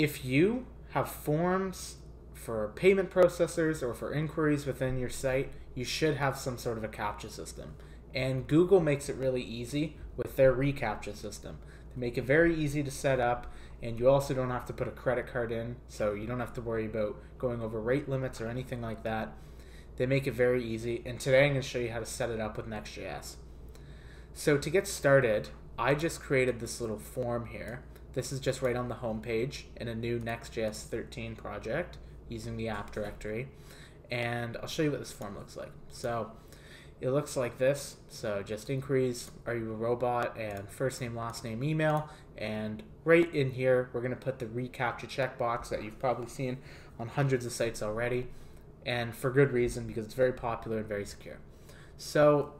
if you have forms for payment processors or for inquiries within your site, you should have some sort of a CAPTCHA system. And Google makes it really easy with their reCAPTCHA system. They make it very easy to set up, and you also don't have to put a credit card in, so you don't have to worry about going over rate limits or anything like that. They make it very easy, and today I'm going to show you how to set it up with Next.js. So to get started, I just created this little form here. This is just right on the home page in a new Next.js 13 project using the app directory. And I'll show you what this form looks like. So it looks like this. So just inquiries, are you a robot, and first name, last name, email. And right in here, we're going to put the reCAPTCHA checkbox that you've probably seen on hundreds of sites already. And for good reason, because it's very popular and very secure. So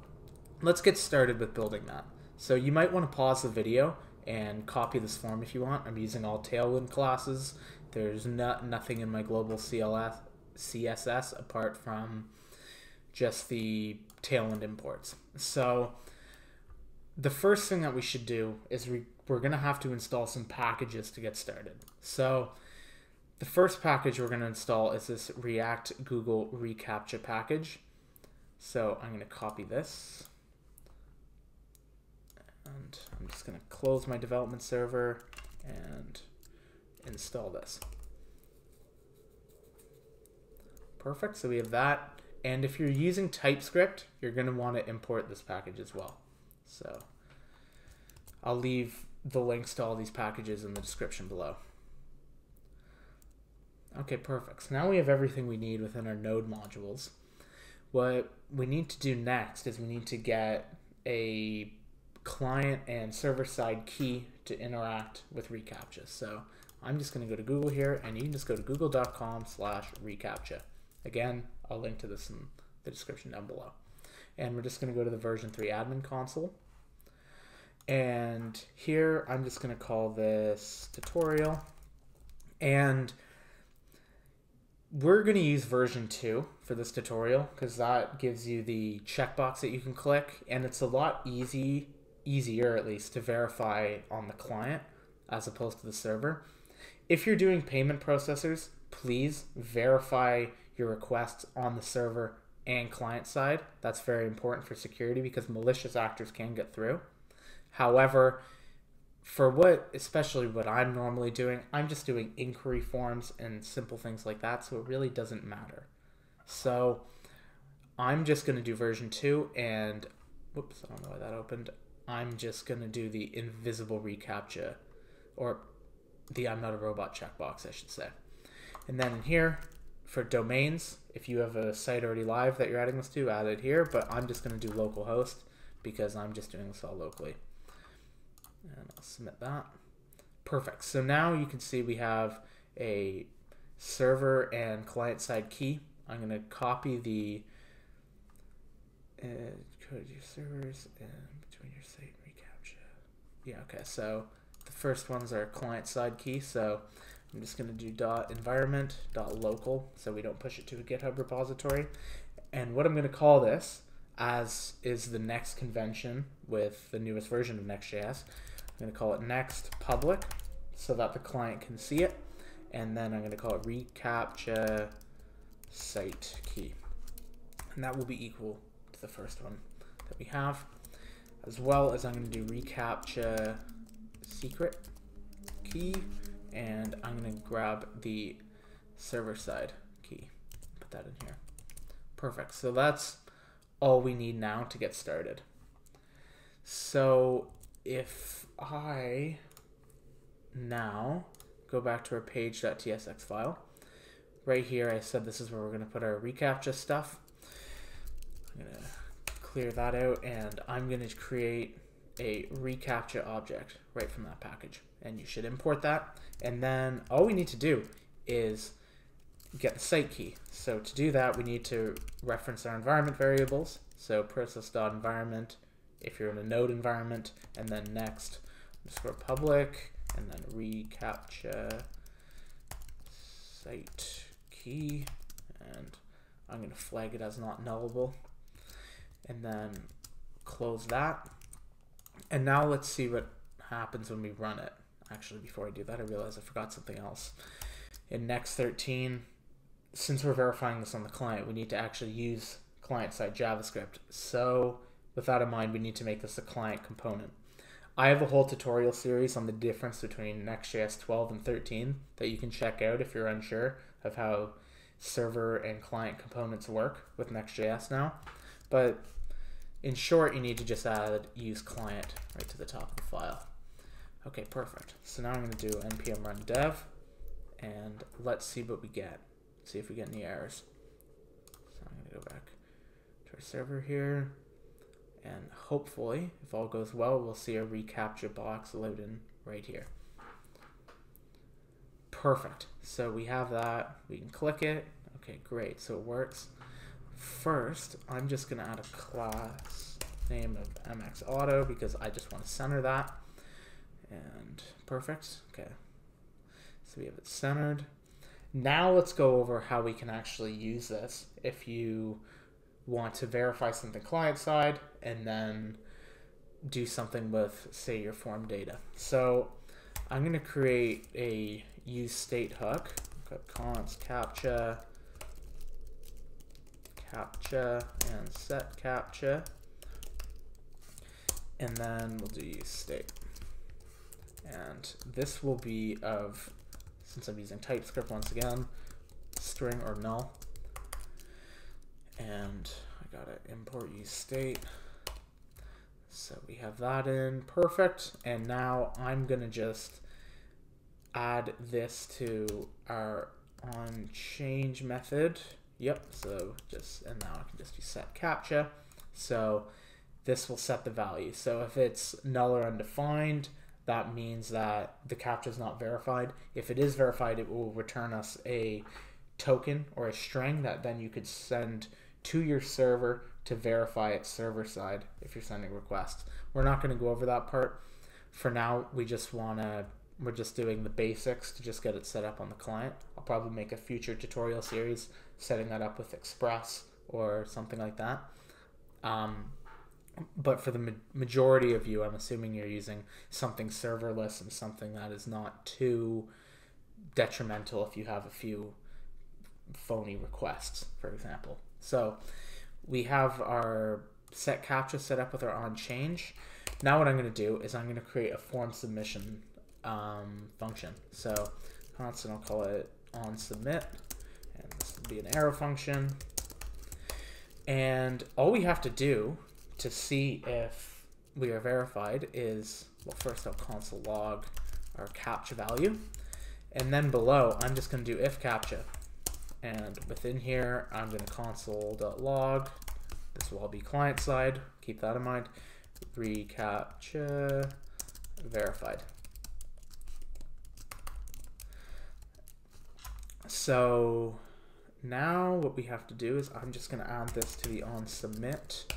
let's get started with building that. So you might want to pause the video and copy this form if you want. I'm using all Tailwind classes. There's not nothing in my global CLS, CSS apart from just the Tailwind imports. So the first thing that we should do is we, we're going to have to install some packages to get started. So the first package we're going to install is this React Google reCAPTCHA package. So I'm going to copy this. And I'm just going to close my development server and install this. Perfect, so we have that. And if you're using TypeScript, you're going to want to import this package as well. So I'll leave the links to all these packages in the description below. Okay, perfect. So now we have everything we need within our node modules. What we need to do next is we need to get a client and server side key to interact with reCAPTCHA. So I'm just going to go to Google here, and you can just go to google.com slash reCAPTCHA. Again, I'll link to this in the description down below. And we're just going to go to the version 3 admin console. And here, I'm just going to call this tutorial. And we're going to use version 2 for this tutorial because that gives you the checkbox that you can click and it's a lot easy easier at least to verify on the client as opposed to the server if you're doing payment processors please verify your requests on the server and client side that's very important for security because malicious actors can get through however for what especially what I'm normally doing, I'm just doing inquiry forms and simple things like that, so it really doesn't matter. So I'm just going to do version 2 and whoops, I don't know why that opened. I'm just going to do the invisible reCAPTCHA or the I'm not a robot checkbox, I should say. And then in here for domains, if you have a site already live that you're adding this to, add it here, but I'm just going to do localhost because I'm just doing this all locally. And I'll submit that. Perfect. So now you can see we have a server and client side key. I'm going to copy the uh, code your servers and between your site and reCAPTCHA. Yeah, okay. So the first ones are client side key. So I'm just going to do dot environment dot local so we don't push it to a GitHub repository. And what I'm going to call this as is the next convention with the newest version of Next.js I'm to call it next public so that the client can see it. And then I'm going to call it reCAPTCHA site key. And that will be equal to the first one that we have. As well as I'm going to do reCAPTCHA secret key. And I'm going to grab the server side key. Put that in here. Perfect. So that's all we need now to get started. So if I now go back to our page.tsx file, right here I said this is where we're going to put our reCAPTCHA stuff. I'm going to clear that out and I'm going to create a reCAPTCHA object right from that package. And you should import that. And then all we need to do is get the site key. So to do that, we need to reference our environment variables. So process.environment if you're in a node environment, and then next underscore public, and then reCAPTCHA site key, and I'm going to flag it as not nullable, and then close that. And now let's see what happens when we run it. actually, before I do that, I realize I forgot something else. In Next 13, since we're verifying this on the client, we need to actually use client-side JavaScript. So with that in mind, we need to make this a client component. I have a whole tutorial series on the difference between Next.js 12 and 13 that you can check out if you're unsure of how server and client components work with Next.js now. But in short, you need to just add use client right to the top of the file. Okay, perfect. So now I'm going to do npm run dev, and let's see what we get. See if we get any errors. So I'm going to go back to our server here, and hopefully, if all goes well, we'll see a reCAPTCHA box loading right here. Perfect. So we have that. We can click it. Okay, great. So it works. First, I'm just going to add a class name of MX Auto because I just want to center that. And perfect. Okay. So we have it centered. Now let's go over how we can actually use this if you want to verify something client side and then do something with, say, your form data. So I'm going to create a use state hook. Got const captcha captcha and set captcha. And then we'll do use state. And this will be of, since I'm using TypeScript once again, string or null. And I gotta import use state. So we have that in, perfect. And now I'm gonna just add this to our on change method. Yep, so just, and now I can just do set captcha. So this will set the value. So if it's null or undefined, that means that the captcha is not verified. If it is verified, it will return us a token or a string that then you could send to your server to verify it server side if you're sending requests. We're not going to go over that part. For now, we just want to we're just doing the basics to just get it set up on the client. I'll probably make a future tutorial series setting that up with Express or something like that. Um, but for the ma majority of you, I'm assuming you're using something serverless and something that is not too detrimental if you have a few phony requests, for example. So we have our set captcha set up with our on change. Now what I'm going to do is I'm going to create a form submission um, function. So constant, I'll call it on submit, and this will be an arrow function. And all we have to do to see if we are verified is, well, first I'll console log our captcha value. And then below, I'm just going to do if captcha. And within here, I'm going to console.log. This will all be client side. Keep that in mind. Recaptcha verified. So now what we have to do is I'm just going to add this to the on submit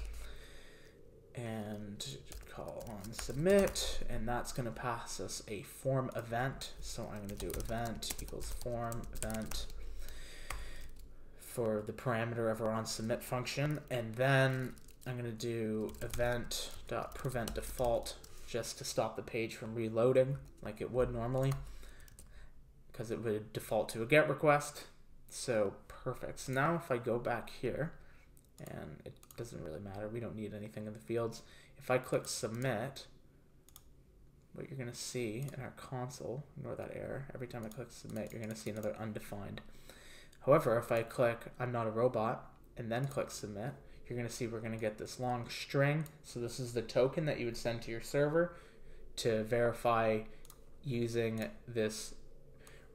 and call on submit and that's going to pass us a form event. So I'm going to do event equals form event for the parameter of our on submit function and then I'm going to do event dot prevent default just to stop the page from reloading like it would normally because it would default to a GET request. So perfect. So now if I go back here, and it doesn't really matter, we don't need anything in the fields. If I click submit, what you're going to see in our console, ignore that error, every time I click submit, you're going to see another undefined. However, if I click I'm not a robot and then click submit, you're going to see we're going to get this long string. So this is the token that you would send to your server to verify using this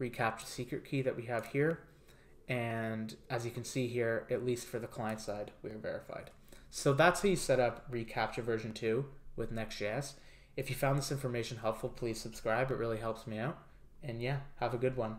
reCAPTCHA secret key that we have here. And as you can see here, at least for the client side, we are verified. So that's how you set up reCAPTCHA version 2 with Next.js. If you found this information helpful, please subscribe. It really helps me out. And yeah, have a good one.